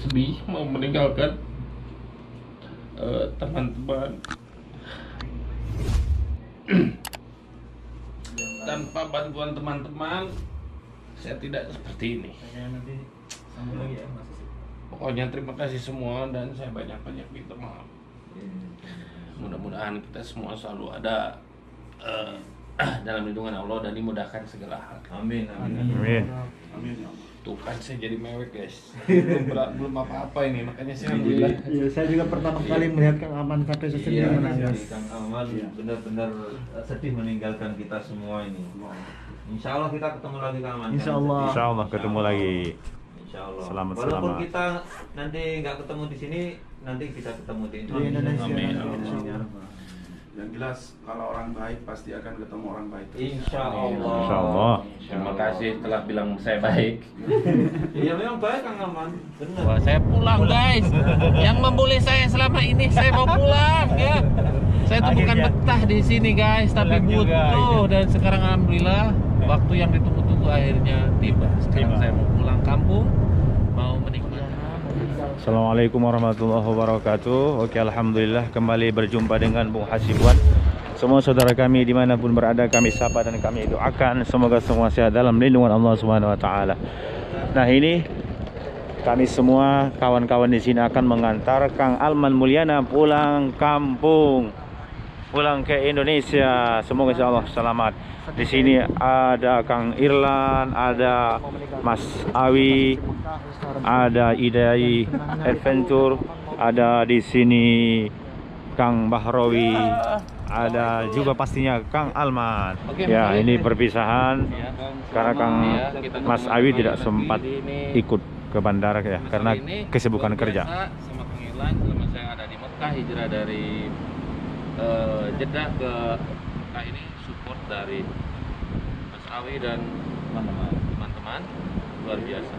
sedih mau meninggalkan eh, teman-teman tanpa bantuan teman-teman saya tidak seperti ini nanti sambung lagi ya Mas pokoknya terima kasih semua dan saya banyak-banyak minta maaf mudah-mudahan kita semua selalu ada eh, dalam lindungan Allah dan dimudahkan segala hal Amin amin. Amin. Amin ya Allah. Tuh kan saya jadi mewek guys belum belum apa-apa ini makanya saya alhamdulillah Iya, saya juga pertama kali melihat Kang Aman sampai sesedih Iya, menangis. jadi Kang Aman benar-benar sedih meninggalkan kita semua ini. Insya Allah kita ketemu lagi Kang Aman. Insya? Allah. Insya Allah ketemu lagi. Insya Allah. Selamat, Walaupun selamat. kita nanti nggak ketemu di sini, nanti kita ketemu di Di Indonesia. Indonesia. Amin. Insya Allah. Yang jelas kalau orang baik pasti akan ketemu orang baik. Insya Allah. Insya Allah. terima kasih telah bilang saya baik Iya memang baik Kang Aman. Benar. Wah, saya pulang guys yang membuli saya selama ini saya mau pulang ya saya tuh bukan betah di sini guys tapi butuh dan sekarang alhamdulillah waktu yang ditunggu-tunggu akhirnya tiba sekarang Tiba. saya mau pulang kampung mau menikmati Assalamualaikum warahmatullahi wabarakatuh. Oke Alhamdulillah kembali berjumpa dengan Bung Hasibuan Semua saudara kami di mana pun berada kami sapa dan kami doakan Semoga semua sehat dalam lindungan Allah Taala. Nah ini kami semua kawan-kawan di sini akan mengantar Kang Alman Mulyana pulang kampung pulang ke Indonesia. Semoga insya Allah selamat. Di sini ada Kang Irlan ada Mas Awi ada Idai Adventure, ada di sini Kang Bahrawi, ada juga pastinya Kang Alman. Ya, ini perpisahan Ya, karena Kang ya, Mas Awi tidak sempat ikut ke bandara ya karena kesibukan kerja. sama Kang Irlan selama saya ada di Mekah hijrah dari eh, Jeddah ke Mekah ini support dari Mas Awi dan teman-teman luar biasa.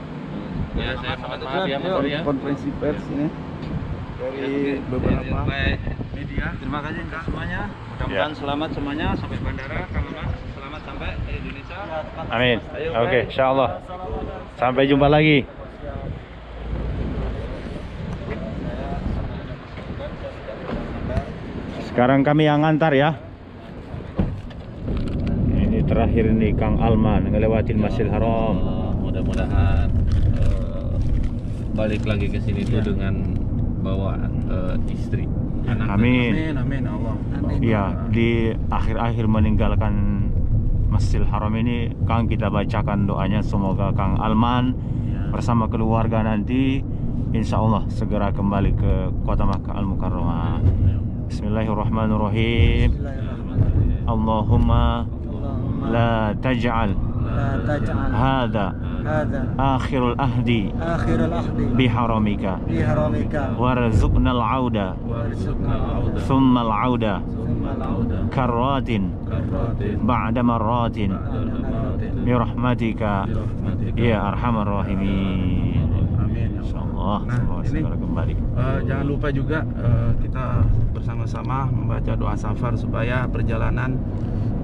Ya, saya mohon maaf ya Mas Awi ya. konferensi pers ini dari beberapa media. Terima kasih untuk semuanya. Mudah-mudahan selamat semuanya sampai bandara. Kang selamat sampai ke Indonesia. Amin. Oke, insya Allah. Sampai jumpa lagi. Sekarang kami yang ngantar ya. Ini terakhir nih Kang Alman ngelewatin Masjidil Haram. Eh, mudah-mudahan eh, balik lagi ke sini tuh dengan bawa eh, istri. Anak Amin. amin amin ya Allah Ya, di akhir-akhir meninggalkan Masjidil Haram ini Kang kita bacakan doanya. Semoga Kang Alman bersama keluarga nanti Insya Allah segera kembali ke kota Makkah Al Mukarramah. Bismillahirrahmanirrahim. Allahumma la taj'al لا تجعل هذا هذا آخر الأهد بحرمك وارزقنا العودة ثم العودة كرات بعد مرات برحمتك يا أرحم الراحمين oh, nah oh, ini kembali. Uh, jangan lupa juga uh, kita bersama-sama membaca doa safar supaya perjalanan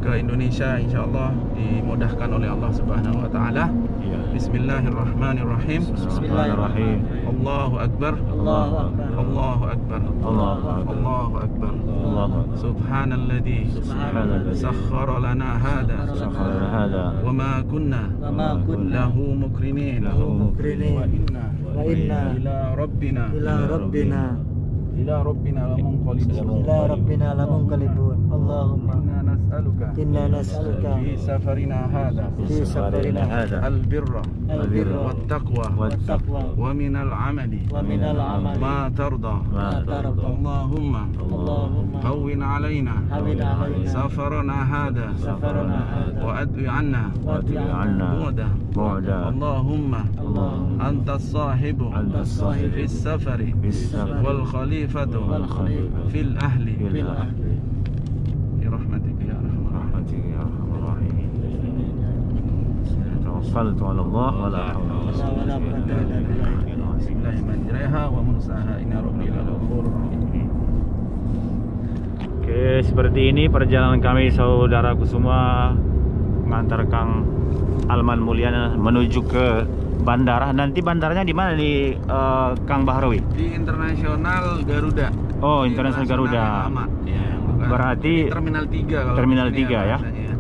ke Indonesia insya Allah dimudahkan oleh Allah Subhanahu Wa Taala. Ya. Bismillahirrahmanirrahim. Bismillahirrahmanirrahim. Allahu Akbar. Allahu Akbar. Allahu Akbar. Allahu Akbar. Subhanalladzi sakhkhara lana hada wa ma kunna lahu mukrinin wa inna wa inna ila rabbina. Ila rabbina. Ila rabbina lamunqalibun ila rabbina lamunqalibun اللهم إنا نسألك إنا نسألك في سفرنا هذا. في سفرنا هذا. البر البر والتقوى. والتقوى. ومن العمل. ومن العمل. ما ترضى. ما ترضى. اللهم اللهم هون علينا. هون علينا. سفرنا هذا. سفرنا هذا. وأدوي عنا. وأدل عنا. بعده بعدا. اللهم اللهم أنت الصاحب أنت الصاحب في السفر في السفر. والخليفة والخليفة في الأهل. في الأهل. توكلت على الله ولا حول ولا قوة ولا قوة إلا بالله. بسم الله مجريها ومرساها إن ربي لغفور رحيم Oke, seperti ini perjalanan kami saudaraku semua mengantar Kang Alman Mulyana menuju ke bandara. Nanti bandaranya di mana di eh, Kang Bahrawi? Di internasional Garuda. Oh, Di internasional operasional Garuda. yang lama. Iya. Yang bukan. Berarti Jadi terminal 3 kalau Terminal di sini tiga ya? bahasanya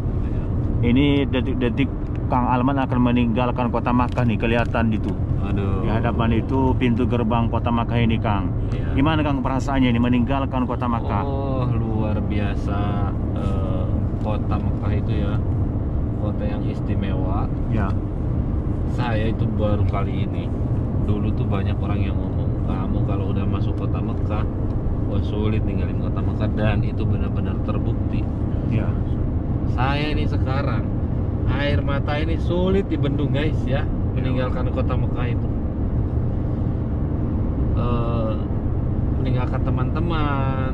Ini detik-detik Kang Alman akan meninggalkan kota Makkah nih kelihatan itu. Aduh. Di hadapan itu pintu gerbang kota Makkah ini Kang. Iya. Gimana Kang perasaannya ini meninggalkan kota Makkah? Oh, luar biasa eh, kota Mekah itu ya. Kota yang istimewa. Ya. Saya itu baru kali ini. Dulu tuh banyak orang yang ngomong, kamu kalau udah masuk kota Mekah, wah sulit ninggalin kota Mekah dan itu benar-benar terbukti. Ya. Saya ini sekarang air mata ini sulit dibendung guys ya meninggalkan kota Mekah itu. Eh, meninggalkan teman-teman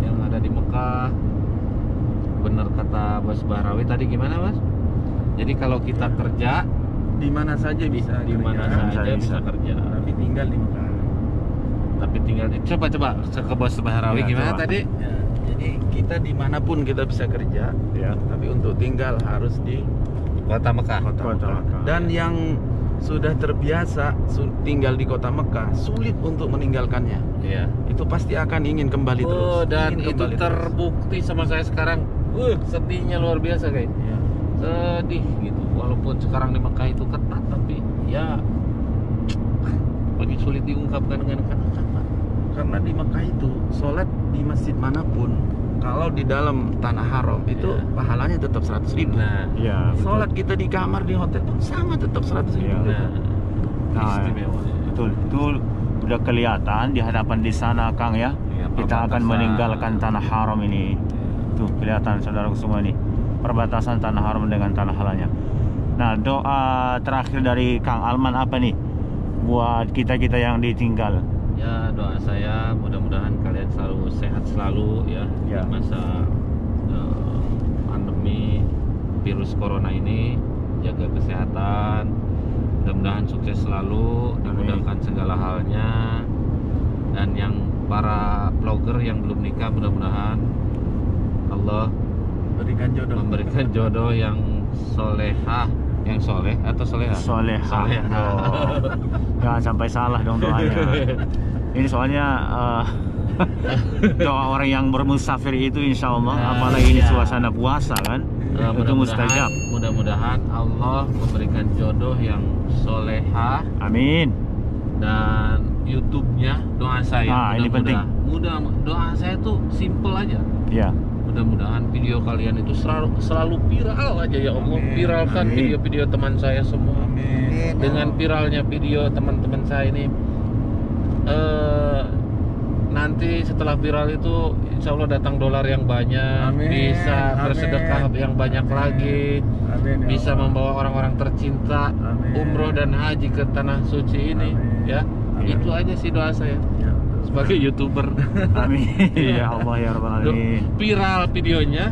yang ada di Mekah. Bener kata Bos Bahrawi tadi gimana Mas? Jadi kalau kita kerja Di mana saja bisa di mana saja bisa. bisa kerja. Tapi tinggal di Mekah. Tapi tinggal di coba coba ke Bos Bahrawi Ya, gimana coba. tadi? Ya, jadi kita di mana pun kita bisa kerja, Ya. tapi untuk tinggal harus di Kota Mekah. kota, Kota Mekah. Mekah. Dan yang sudah terbiasa su- tinggal di kota Mekah sulit untuk meninggalkannya. Iya. Itu pasti akan ingin kembali terus. Oh, dan ingin itu kembali terus. terbukti sama saya sekarang. Uh, sedihnya luar biasa guys. Ya. sedih gitu walaupun sekarang di Mekah itu ketat tapi ya bagi sulit diungkapkan dengan kata-kata Karena di Mekah itu sholat di masjid mana pun, kalau di dalam tanah haram itu Ya. pahalanya tetap 100 ribu. nah Ya. betul. Sholat kita di kamar di hotel pun sama tetap 100 ribu. Ya. nah Nah, istimewa Betul, itu udah kelihatan di hadapan di sana Kang ya. Iya, Kita akan meninggalkan tanah haram ini. Tuh kelihatan saudaraku semua nih. Perbatasan tanah haram dengan tanah halalnya. Nah, doa terakhir dari Kang Alman apa nih? Buat kita-kita yang ditinggal. Ya doa saya mudah-mudahan kalian selalu sehat selalu ya, Ya. di masa eh, pandemi virus corona ini jaga kesehatan mudah-mudahan sukses selalu dimudahkan segala halnya dan yang para vlogger yang belum nikah mudah-mudahan Allah Berikan jodoh. memberikan jodoh yang solehah yang soleh atau soleha Soleha. Soleha. Oh. Jangan sampai salah dong doanya. Ini soalnya eh, doa orang yang bermusafir itu insya Allah, Nah, apalagi ini iya. suasana puasa kan, Eh, itu mudah-mudahan- mustajab. Mudah-mudahan Allah memberikan jodoh yang soleha Amin. dan YouTube-nya doa saya Ah, ini penting. mudah doa saya tuh simple aja. Ya. Mudah-mudahan video kalian itu selalu selalu viral aja ya Allah. Amin. Viralkan video-video teman saya semua. Amin. Dengan viralnya video teman-teman saya ini eh nanti setelah viral itu insya Allah datang dolar yang banyak Amin. bisa Amin. bersedekah yang banyak Amin. lagi Amin, ya bisa Allah. membawa orang-orang tercinta Amin. umroh dan haji ke tanah suci ini Amin. ya Amin. itu aja sih doa saya Ya, sebagai youtuber Amin. ya Allah ya Rabbal Alamin. viral videonya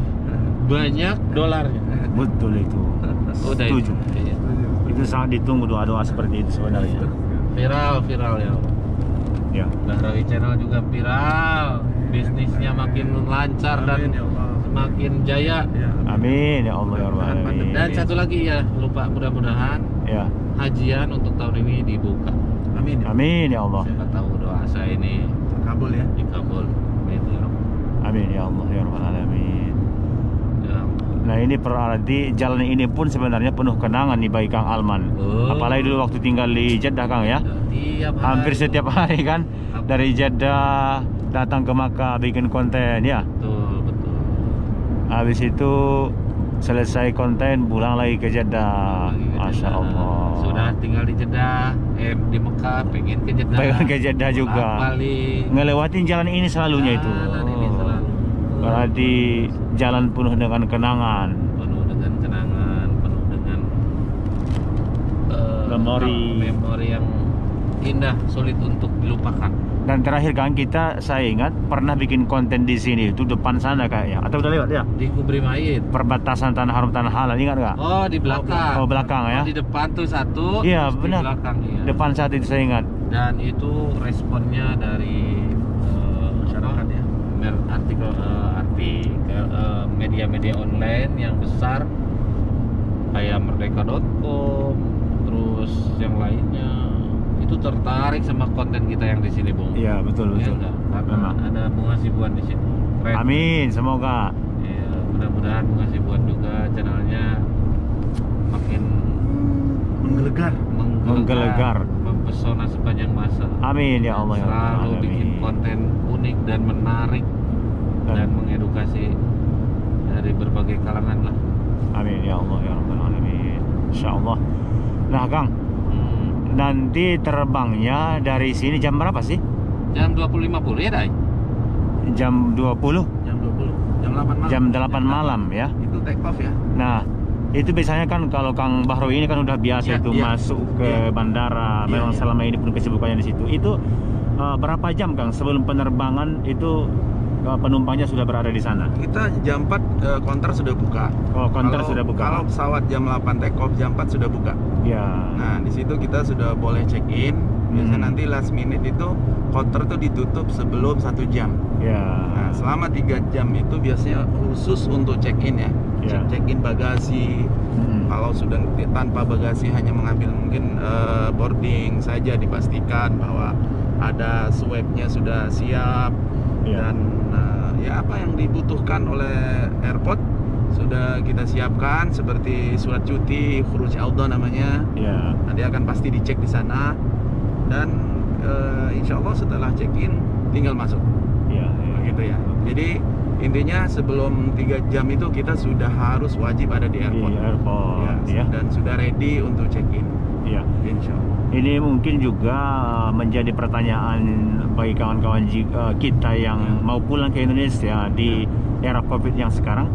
banyak dolarnya Betul itu. udah Setuju. itu Iya. Itu sangat ditunggu doa-doa seperti itu sebenarnya. viral viral ya Ya. Bahrawi channel juga viral bisnisnya makin lancar dan Amin, ya Allah. semakin jaya Ya. Amin ya Allah ya Rabbal Alamin. dan satu lagi ya lupa mudah-mudahan Ya. hajian untuk tahun ini dibuka Amin. ya. Amin ya Allah. siapa tahu doa saya ini Kabul ya. dikabul Gitu ya. Amin ya Allah ya Rabbal Alamin. Nah ini berarti jalan ini pun sebenarnya penuh kenangan nih bagi Kang Alman. Oh. Apalagi dulu waktu tinggal di Jeddah Kang ya. Tiap hari. Hampir setiap hari kan dari Jeddah datang ke Makkah bikin konten ya. Betul, betul. Habis itu selesai konten pulang lagi ke Jeddah. Lagi ke Masya Jeddah. Allah. Sudah tinggal di Jeddah, eh di Mekah, pengen ke Jeddah. Pengen ke Jeddah juga. Balik. Ngelewatin jalan ini selalunya itu. Jalan ini selalu. Berarti jalan penuh dengan kenangan. penuh dengan kenangan, penuh dengan eh, Memori. memori yang indah, sulit untuk dilupakan. Dan terakhir kan kita saya ingat pernah bikin konten di sini itu depan sana kayaknya atau udah lewat ya? Di Kubri Mayit. Perbatasan tanah haram tanah halal ingat nggak? Oh, di belakang. Oh, belakang ya? Oh, di depan tuh satu. Iya, benar. Di belakang iya. Depan saat itu saya ingat. Dan itu responnya dari eh, Masyarakat apa? ya. mer- artikel eh, artikel eh, media-media online yang besar kayak merdeka.com terus yang lainnya itu tertarik sama konten kita yang di sini bung Iya, betul Iya betul. nggak? Karena Memang. ada Hasibuan di sini Keren. Amin, semoga. Iya, mudah-mudahan Bung Hasibuan juga channelnya makin menggelegar Menggelegar. mempesona sepanjang masa Amin ya Allah ya selalu Rabbal bikin Alamin. konten unik dan menarik Dan- dan mengedukasi dari berbagai kalangan lah Amin ya Allah ya Rabbal Alamin. Insyaallah. Nah, Kang, Hmm, nanti terbangnya dari sini jam berapa sih? jam 20.50 ya Dai? Jam 20, jam 20 jam 8 malam jam 8 malam ya. itu take off ya Nah, itu biasanya kan kalau Kang Bahro ini kan udah biasa Iya, itu iya. masuk ke Iya. bandara. Iya, Memang iya. selama ini pun kesibukannya di situ. Itu eh, berapa jam Kang sebelum penerbangan itu eh, penumpangnya sudah berada di sana? kita jam 4 eh, counter sudah buka Oh, konter Kalau- sudah buka. kalau pesawat jam 8 take off jam 4 sudah buka Ya. Nah, di situ kita sudah boleh check in. Biasanya Hmm. nanti last minute itu counter tuh ditutup sebelum satu jam. Ya. Nah, selama tiga jam itu biasanya khusus untuk check in ya. Ya. Check in bagasi. Hmm. Kalau sudah tanpa bagasi hanya mengambil mungkin eh, boarding saja dipastikan bahwa ada swabnya sudah siap Ya. dan eh, ya apa yang dibutuhkan oleh airport sudah kita siapkan seperti surat cuti, khuruj auto namanya. Ya. Nanti akan pasti dicek di sana dan eh, insya Allah setelah check in tinggal masuk Ya. ya. begitu ya. Jadi intinya sebelum tiga jam itu kita sudah harus wajib ada di Di airport. airport ya. dan sudah ready untuk check in. Ya. Insya Allah. Ini mungkin juga uh, menjadi pertanyaan bagi kawan-kawan uh, kita yang Ya. mau pulang ke Indonesia di era Covid yang sekarang.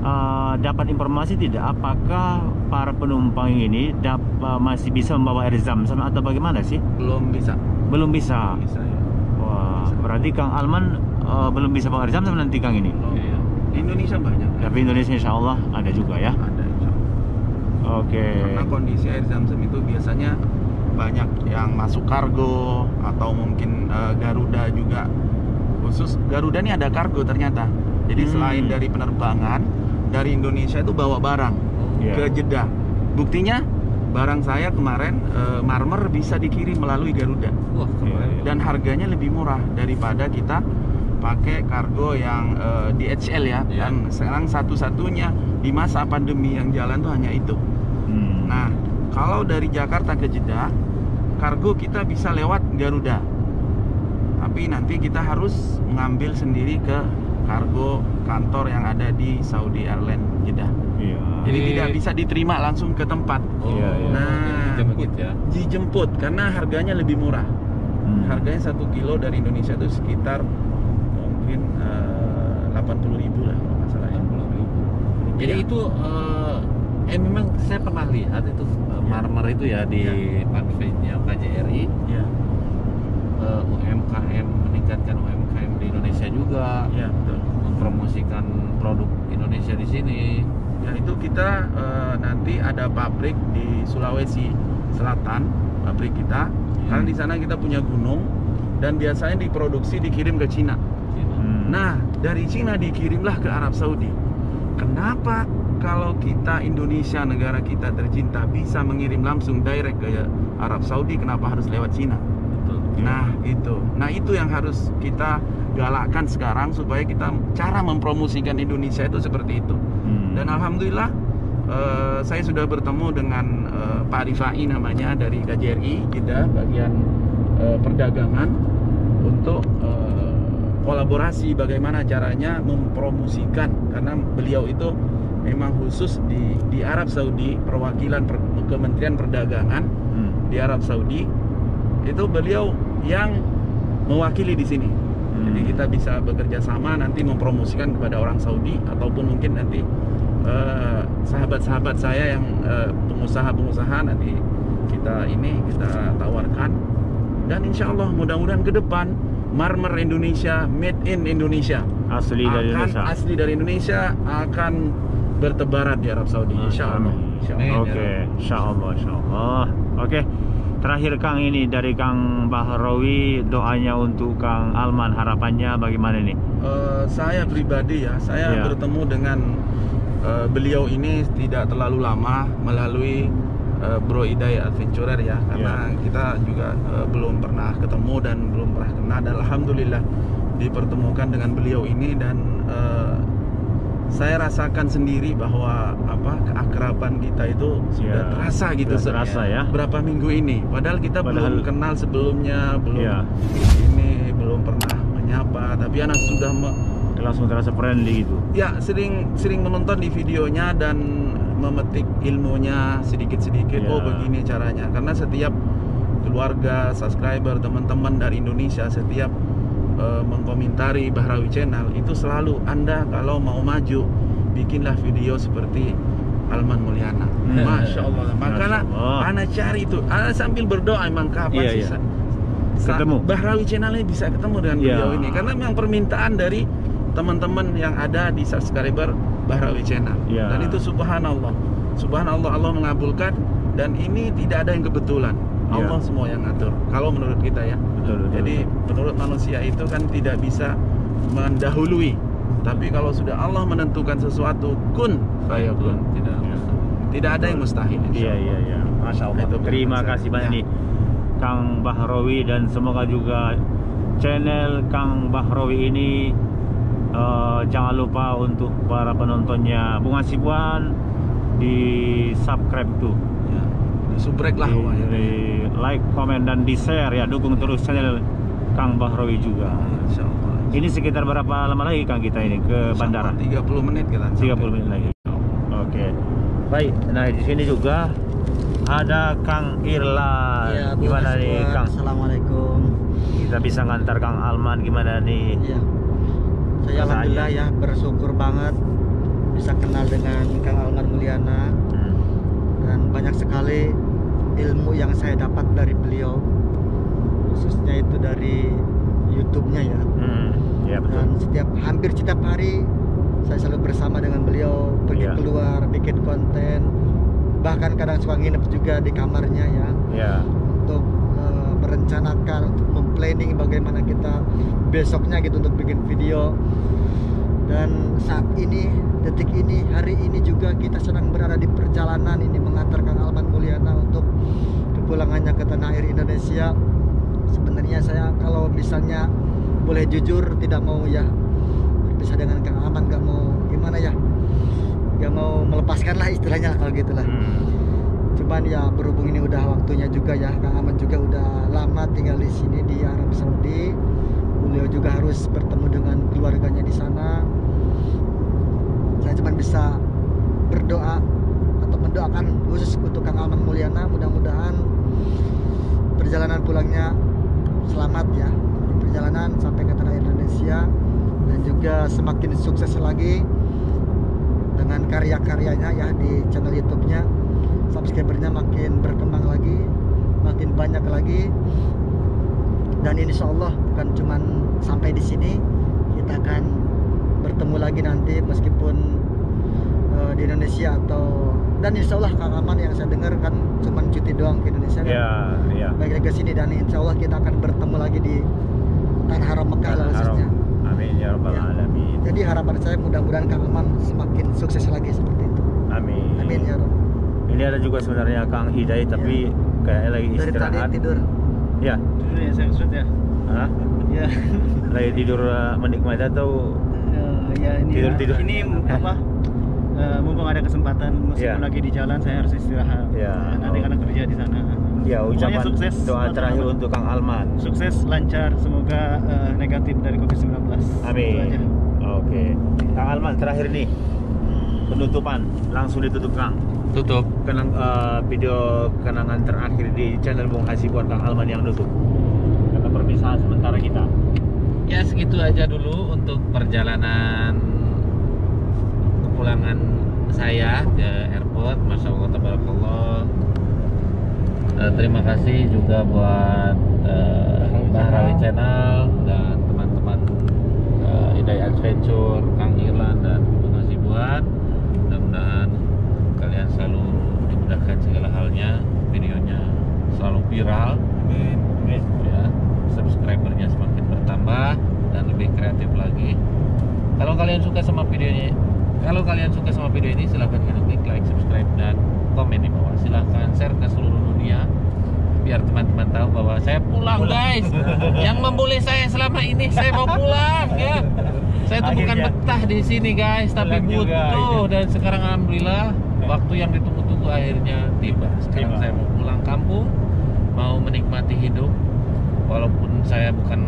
Uh, dapat informasi tidak apakah para penumpang ini dap- uh, masih bisa membawa air zam-zam atau bagaimana sih? Belum bisa. Belum bisa. Belum bisa ya. Wah, berarti Kang Alman uh, belum bisa bawa air zam-zam nanti Kang ini. Iya. Di Indonesia banyak. Tapi Indonesia insya Allah ada juga ya. Oke. Karena kondisi air zam-zam itu biasanya banyak yang masuk kargo atau mungkin eh, Garuda juga khusus Garuda ini ada kargo ternyata. Jadi Hmm. selain dari penerbangan dari Indonesia itu bawa barang Iya. ke Jeddah. Buktinya barang saya kemarin eh, marmer bisa dikirim melalui Garuda Wah, keren. iya. dan harganya lebih murah daripada kita pakai kargo yang eh, DHL ya. Iya. Dan sekarang satu-satunya di masa pandemi yang jalan tuh hanya itu. Nah, kalau dari Jakarta ke Jeddah, kargo kita bisa lewat Garuda. Tapi nanti kita harus mengambil sendiri ke kargo kantor yang ada di Saudi Airlines Jeddah. Iya. Jadi tidak bisa diterima langsung ke tempat. Oh, Iya, iya. Nah, dijemput ya. Dijemput karena harganya lebih murah. Hmm. Harganya satu kilo dari Indonesia itu sekitar mungkin eh, 80.000 ribu lah kalau nggak salah ya. 80.000. Jadi Iya. itu eh, eh memang saya pernah lihat itu eh, marmer itu ya di Iya. panfletnya KJRI Iya, eh, UMKM meningkatkan UMKM di Indonesia juga iya betul. mempromosikan produk Indonesia di sini. Ya itu kita eh, nanti ada pabrik di Sulawesi Selatan, pabrik kita. Karena di sana kita punya gunung dan biasanya diproduksi dikirim ke Cina. Hmm. Nah, dari Cina dikirimlah ke Arab Saudi. Kenapa kalau kita Indonesia negara kita tercinta bisa mengirim langsung direct ke Arab Saudi kenapa harus lewat Cina? Betul. Nah, itu. Nah, itu yang harus kita galakkan sekarang supaya kita cara mempromosikan Indonesia itu seperti itu. Hmm. Dan alhamdulillah eh, saya sudah bertemu dengan eh, Pak Rifai namanya dari KJRI Jeddah bagian eh, perdagangan untuk eh, kolaborasi bagaimana caranya mempromosikan karena beliau itu memang khusus di di Arab Saudi perwakilan per- Kementerian Perdagangan Hmm. di Arab Saudi itu beliau yang mewakili di sini. Hmm. Jadi kita bisa bekerja sama nanti mempromosikan kepada orang Saudi ataupun mungkin nanti eh, sahabat-sahabat saya yang eh, pengusaha-pengusaha nanti kita ini kita tawarkan dan insya Allah mudah-mudahan ke depan marmer Indonesia made in Indonesia asli dari akan Indonesia. asli dari Indonesia akan bertebaran di Arab Saudi insya Allah. Insya Allah. Oke, insya Allah, insya Allah. Oke, terakhir Kang ini dari Kang Bahrawi doanya untuk Kang Alman harapannya bagaimana nih? Eh, saya pribadi ya, saya Ya. bertemu dengan eh, beliau ini tidak terlalu lama melalui eh, Bro Idai Adventurer ya karena kita juga eh, belum pernah ketemu dan belum pernah kenal dan alhamdulillah dipertemukan dengan beliau ini dan eh, saya rasakan sendiri bahwa apa keakraban kita itu sudah Ya, terasa gitu sudah se- terasa ya. berapa minggu ini padahal kita Padahal- belum kenal sebelumnya belum Ya. ini belum pernah menyapa tapi anak sudah me- langsung terasa friendly gitu ya sering sering menonton di videonya dan memetik ilmunya sedikit-sedikit Ya. oh begini caranya karena setiap keluarga subscriber teman-teman dari Indonesia setiap eh, mengkomentari Bahrawi Channel itu selalu Anda kalau mau maju bikinlah video seperti Alman Mulyana Hmm. Masya Allah makanya Masya Allah. Ana cari itu Ana sambil berdoa emang kapan Iya, sih iya. Sa- Ketemu. Bahrawi Channel ini bisa ketemu dengan Iya. beliau ini karena memang permintaan dari teman-teman yang ada di subscriber Bahrawi Channel Iya. dan itu subhanallah. Subhanallah Allah mengabulkan dan ini tidak ada yang kebetulan. Iya. Allah semua yang ngatur kalau menurut kita ya. Betul betul jadi menurut manusia itu kan tidak bisa mendahului. Tapi kalau sudah Allah menentukan sesuatu kun fayakun. Tidak Ya. tidak ada yang mustahil Iya iya iya, masya Allah. Itu Terima kasih banyak Ya. nih Kang Bahrawi dan semoga juga channel Kang Bahrawi ini eh, jangan lupa untuk para penontonnya Bung Hasibuan di subscribe tuh, Ya. subrek lah di, di like, komen dan di share ya dukung terus channel Kang Bahrawi juga. Insya Allah. Ini sekitar berapa lama lagi Kang kita ini ke bandara? 30 menit kita 30 menit lagi. Oke. Baik, nah di sini juga ada Kang Irlan. Iya, Bu gimana nih. Kang? Assalamualaikum. Kita bisa ngantar Kang Alman gimana nih? Iya. Saya alhamdulillah ya bersyukur banget bisa kenal dengan Kang Alman Mulyana Hmm. dan banyak sekali ilmu yang saya dapat dari beliau khususnya itu dari YouTube-nya ya. Hmm. Ya betul. Dan setiap hampir setiap hari saya selalu bersama dengan beliau pergi Iya. keluar bikin konten bahkan kadang suka nginep juga di kamarnya ya Ya. untuk eh, merencanakan untuk memplanning bagaimana kita besoknya gitu untuk bikin video. Dan saat ini detik ini hari ini juga kita sedang berada di perjalanan ini mengantarkan Alman Mulyana untuk kepulangannya ke tanah air Indonesia. Sebenarnya saya kalau misalnya boleh jujur tidak mau ya. Berpisah dengan Kang Aman gak mau. Gimana ya? Gak mau melepaskan lah istilahnya kalau gitulah. Hmm. Cuman ya berhubung ini udah waktunya juga ya Kang Aman juga udah lama tinggal di sini di Arab Saudi. Beliau juga harus bertemu dengan keluarganya di sana. Saya cuma bisa berdoa atau mendoakan khusus untuk Kang Aman Mulyana. Mudah-mudahan perjalanan pulangnya selamat ya perjalanan sampai ke tanah Indonesia. Dan juga semakin sukses lagi dengan karya-karyanya ya di channel YouTube-nya subscribernya makin berkembang lagi makin banyak lagi dan insya Allah bukan cuman sampai di sini kita akan bertemu lagi nanti meskipun eh, di Indonesia atau dan insya Allah Kang Aman yang saya dengar kan cuman cuti doang ke Indonesia kan Ya, ya. baik lagi ke sini dan insya Allah kita akan bertemu lagi di Tanah Haram Mekah lah khususnya Amin ya rabbal Ya. alamin. jadi harapan saya mudah-mudahan Kang Aman semakin sukses lagi seperti itu Amin. amin ya Rob Ini ada juga sebenarnya Kang Hidayat tapi kayaknya lagi dari tadi istirahat. tidur Ya. Tidur ya saya maksud ya. Hah? Ya. Lagi tidur uh, menikmati atau Eh, ya ini Tidur, tidur. ini apa? eh, mumpung ada kesempatan meskipun Ya. lagi di jalan saya harus istirahat. Ya. Nanti Oh. karena kerja di sana. ya Pokoknya ucapan sukses doa terakhir untuk Kang Alman. Sukses, lancar, semoga eh, negatif dari Covid-19. Itu aja. Amin. Oke. Kang Alman terakhir nih penutupan langsung ditutup Kang. Tutup. Kenang eh, video kenangan terakhir di channel Bung Hasibuan Kang Alman yang nutup. Kata perpisahan sementara kita. ya segitu aja dulu untuk perjalanan kepulangan saya ke airport. Masya Allah Tabarakallah. Eh, terima kasih juga buat eh, Bahrawi Channel. Dan teman-teman eh, Hidayah Adventure Kang Irlan dan Bung Hasibuan mudah-mudahan kalian selalu dimudahkan halnya videonya selalu viral. Amin. Ya subscribernya semakin bertambah dan lebih kreatif lagi. Kalau kalian suka sama videonya kalau kalian suka sama video ini silahkan kalian klik like subscribe dan komen di bawah. Silahkan share ke seluruh dunia biar teman-teman tahu bahwa saya pulang guys. Yang membuli saya selama ini saya mau pulang ya. Saya tuh bukan Akhirnya. betah di sini guys tapi Pulang butuh. dan sekarang alhamdulillah waktu yang ditunggu-tunggu akhirnya tiba sekarang Tiba. saya mau pulang kampung mau menikmati hidup walaupun saya bukan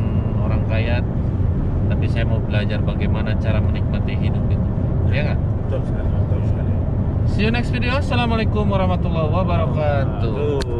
orang kaya tapi saya mau belajar bagaimana cara menikmati hidup itu ya nggak Betul sekali, betul sekali. see you next video assalamualaikum warahmatullahi wabarakatuh Tuh.